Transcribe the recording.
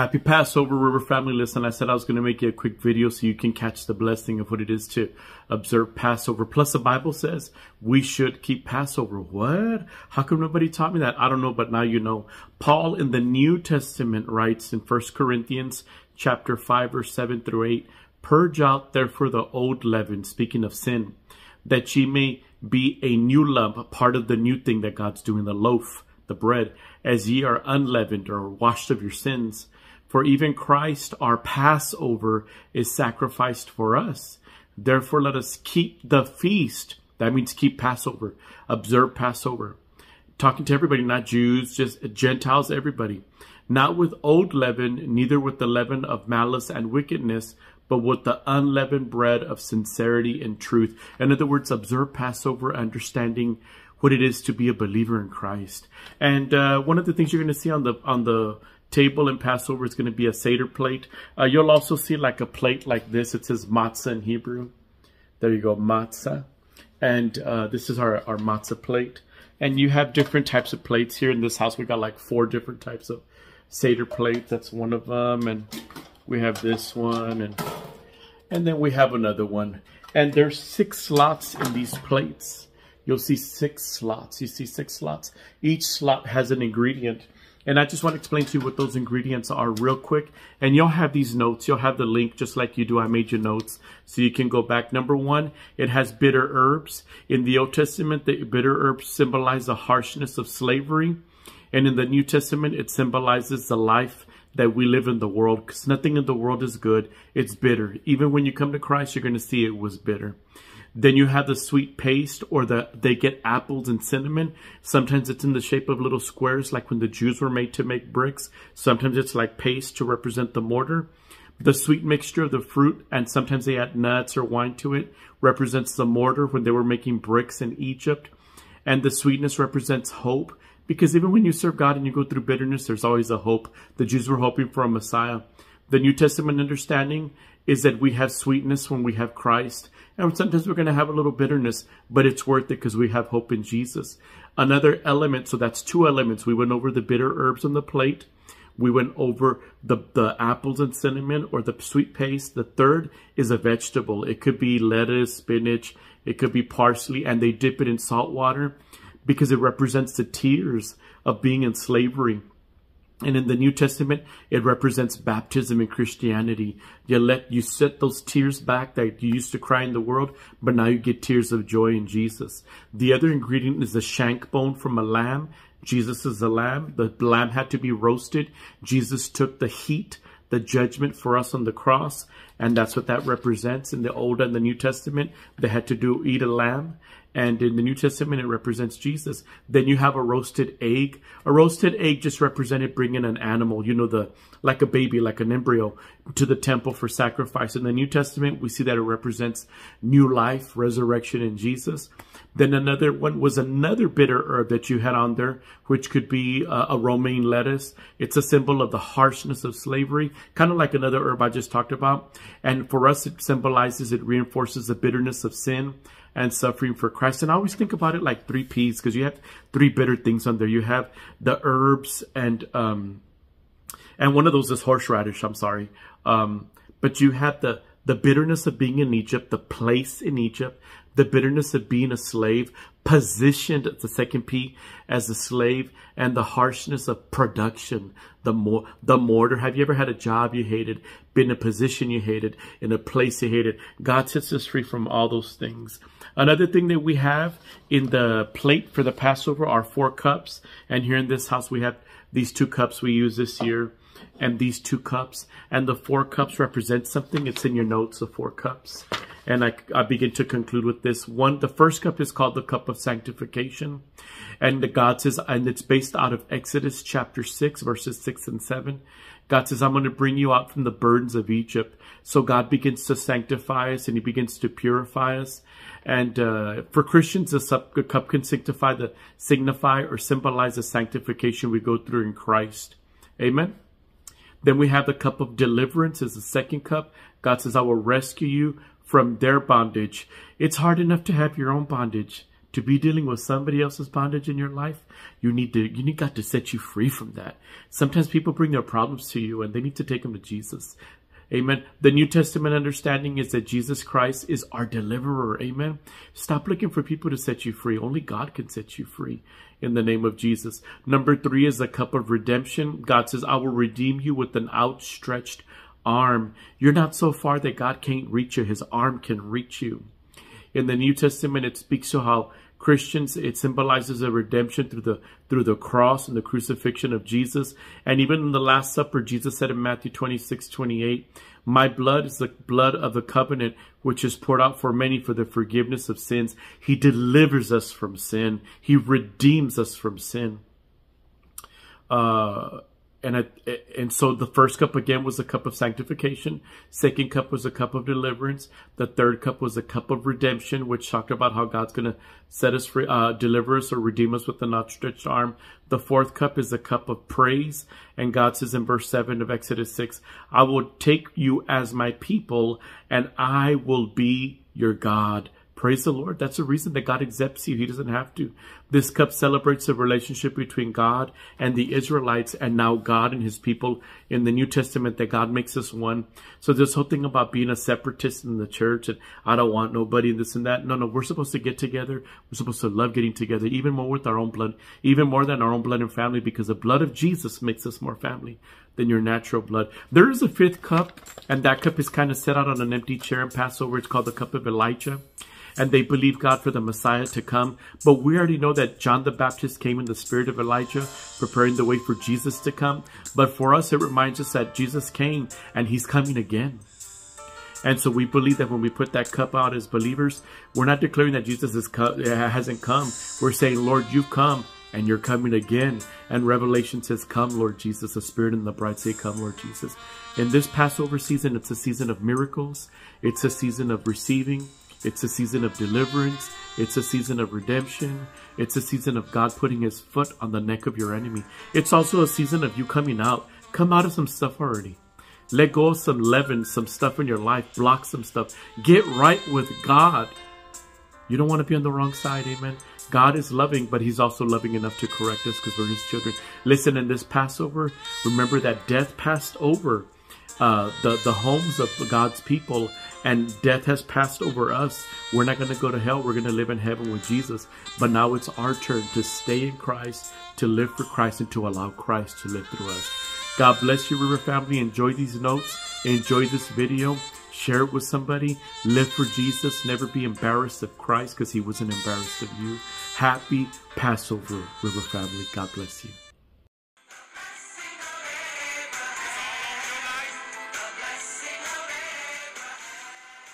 Happy Passover, River family. Listen, I said I was going to make you a quick video so you can catch the blessing of what it is to observe Passover. Plus, the Bible says we should keep Passover. What? How come nobody taught me that? I don't know, but now you know. Paul in the New Testament writes in 1 Corinthians chapter 5, verse 7 through 8, Purge out therefore the old leaven, speaking of sin, that ye may be a new lump, part of the new thing that God's doing, the loaf, the bread, as ye are unleavened or washed of your sins. For even Christ, our Passover, is sacrificed for us. Therefore, let us keep the feast. That means keep Passover, observe Passover. Talking to everybody, not Jews, just Gentiles, everybody. Not with old leaven, neither with the leaven of malice and wickedness, but with the unleavened bread of sincerity and truth. In other words, observe Passover, understanding what it is to be a believer in Christ. And uh, one of the things you're going to see on the on the table in Passover is going to be a Seder plate. Uh, you'll also see like a plate like this. It says matzah in Hebrew. There you go, matzah. And uh, this is our, our matzah plate. And you have different types of plates here in this house. We got like four different types of Seder plates. That's one of them. And we have this one. And, and then we have another one. And there's six slots in these plates. You'll see six slots. You see six slots. Each slot has an ingredient. And I just want to explain to you what those ingredients are real quick. And you'll have these notes. You'll have the link just like you do. I made your notes so you can go back. Number one, it has bitter herbs. In the Old Testament, the bitter herbs symbolize the harshness of slavery. And in the New Testament, it symbolizes the life that we live in the world because nothing in the world is good. It's bitter. Even when you come to Christ, you're going to see it was bitter. Then you have the sweet paste or the they get apples and cinnamon. Sometimes it's in the shape of little squares like when the Jews were made to make bricks. Sometimes it's like paste to represent the mortar. The sweet mixture of the fruit and sometimes they add nuts or wine to it represents the mortar when they were making bricks in Egypt. And the sweetness represents hope because even when you serve God and you go through bitterness, there's always a hope. The Jews were hoping for a Messiah. The New Testament understanding is that we have sweetness when we have Christ. And sometimes we're going to have a little bitterness, but it's worth it because we have hope in Jesus. Another element, so that's two elements. We went over the bitter herbs on the plate. We went over the, the apples and cinnamon or the sweet paste. The third is a vegetable. It could be lettuce, spinach, it could be parsley, and they dip it in salt water because it represents the tears of being in slavery. And in the New Testament, it represents baptism in Christianity. You let you set those tears back that you used to cry in the world, but now you get tears of joy in Jesus. The other ingredient is the shank bone from a lamb. Jesus is a lamb. The lamb had to be roasted. Jesus took the heat, the judgment for us on the cross, and that's what that represents in the Old and the New Testament. They had to do eat a lamb, and in the New Testament, it represents Jesus. Then you have a roasted egg. A roasted egg just represented bringing an animal, you know, the like a baby, like an embryo, to the temple for sacrifice. In the New Testament, we see that it represents new life, resurrection in Jesus. Then another one was another bitter herb that you had on there, which could be uh, a romaine lettuce. It's a symbol of the harshness of slavery, kind of like another herb I just talked about. And for us, it symbolizes, it reinforces the bitterness of sin and suffering for Christ. And I always think about it like three P's because you have three bitter things on there. You have the herbs and um and one of those is horseradish, I'm sorry. Um but you have the the bitterness of being in Egypt, the place in Egypt, the bitterness of being a slave, positioned, at the second P, as a slave, and the harshness of production, the more the mortar. Have you ever had a job you hated, been in a position you hated, in a place you hated? God sets us free from all those things. Another thing that we have in the plate for the Passover are four cups. And here in this house, we have these two cups we use this year and these two cups. And the four cups represent something. It's in your notes, the four cups. And I, I begin to conclude with this. One, the first cup is called the cup of sanctification. And God says, and it's based out of Exodus chapter 6, verses 6 and 7. God says, I'm going to bring you out from the burdens of Egypt. So God begins to sanctify us and he begins to purify us. And uh, for Christians, the cup can signify the signify or symbolize the sanctification we go through in Christ. Amen. Then we have the cup of deliverance as the second cup. God says, I will rescue you from their bondage. It's hard enough to have your own bondage, to be dealing with somebody else's bondage in your life, you need to, you need God to set you free from that. Sometimes people bring their problems to you and they need to take them to Jesus. Amen. The New Testament understanding is that Jesus Christ is our deliverer. Amen. Stop looking for people to set you free. Only God can set you free in the name of Jesus. Number three is the cup of redemption. God says, I will redeem you with an outstretched arm. You're not so far that God can't reach you. His arm can reach you. In the New Testament, it speaks to how Christians, it symbolizes a redemption through the through the cross and the crucifixion of Jesus. And even in the Last Supper, Jesus said in Matthew 26, 28, My blood is the blood of the covenant, which is poured out for many for the forgiveness of sins. He delivers us from sin. He redeems us from sin. Uh, and and so the first cup again was a cup of sanctification. Second cup was a cup of deliverance. The third cup was a cup of redemption, which talked about how God's going to set us free, uh, deliver us or redeem us with an outstretched arm. The fourth cup is a cup of praise. And God says in verse 7 of Exodus 6, I will take you as my people and I will be your God. Praise the Lord. That's the reason that God accepts you. He doesn't have to. This cup celebrates the relationship between God and the Israelites and now God and his people in the New Testament that God makes us one. So this whole thing about being a separatist in the church and I don't want nobody and this and that. No, no, we're supposed to get together. We're supposed to love getting together even more with our own blood, even more than our own blood and family because the blood of Jesus makes us more family than your natural blood. There is a fifth cup and that cup is kind of set out on an empty chair in Passover. It's called the cup of Elijah and they believe God for the Messiah to come. But we already know that John the Baptist came in the spirit of Elijah, preparing the way for Jesus to come. But for us, it reminds us that Jesus came and he's coming again. And so we believe that when we put that cup out as believers, we're not declaring that Jesus is hasn't come. We're saying, Lord, you've come and you're coming again. And Revelation says, come, Lord Jesus. The Spirit and the bride say, come, Lord Jesus. In this Passover season, it's a season of miracles. It's a season of receiving. It's a season of deliverance. It's a season of redemption. It's a season of God putting his foot on the neck of your enemy. It's also a season of you coming out. Come out of some stuff already. Let go of some leaven, some stuff in your life. Block some stuff. Get right with God. You don't want to be on the wrong side, amen? God is loving, but he's also loving enough to correct us because we're his children. Listen, in this Passover, remember that death passed over uh, the, the homes of God's people and death has passed over us. We're not going to go to hell. We're going to live in heaven with Jesus. But now it's our turn to stay in Christ, to live for Christ, and to allow Christ to live through us. God bless you, River family. Enjoy these notes. Enjoy this video. Share it with somebody. Live for Jesus. Never be embarrassed of Christ because he wasn't embarrassed of you. Happy Passover, River family. God bless you.